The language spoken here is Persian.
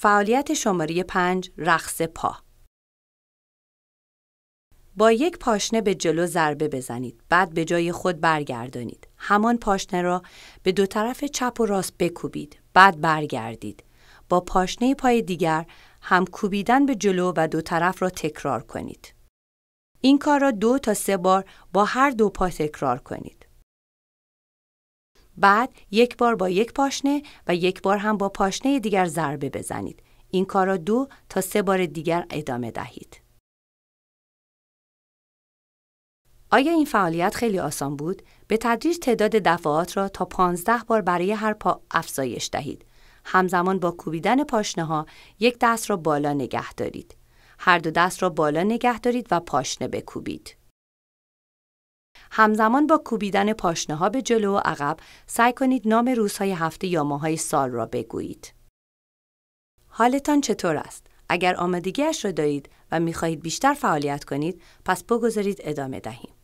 فعالیت شماره پنج رقص پا. با یک پاشنه به جلو ضربه بزنید. بعد به جای خود برگردانید. همان پاشنه را به دو طرف چپ و راست بکوبید. بعد برگردید. با پاشنه پای دیگر هم کوبیدن به جلو و دو طرف را تکرار کنید. این کار را دو تا سه بار با هر دو پا تکرار کنید. بعد یک بار با یک پاشنه و یک بار هم با پاشنه دیگر ضربه بزنید. این کار را دو تا سه بار دیگر ادامه دهید. آیا این فعالیت خیلی آسان بود؟ به تدریج تعداد دفعات را تا 15 بار برای هر پا افزایش دهید. همزمان با کوبیدن پاشنه ها یک دست را بالا نگه دارید. هر دو دست را بالا نگه دارید و پاشنه بکوبید. همزمان با کوبیدن پاشنه به جلو و عقب سعی کنید نام روزهای هفته یا ماهای سال را بگویید. حالتان چطور است؟ اگر آمادگیش را دارید و می‌خواهید بیشتر فعالیت کنید پس بگذارید ادامه دهیم.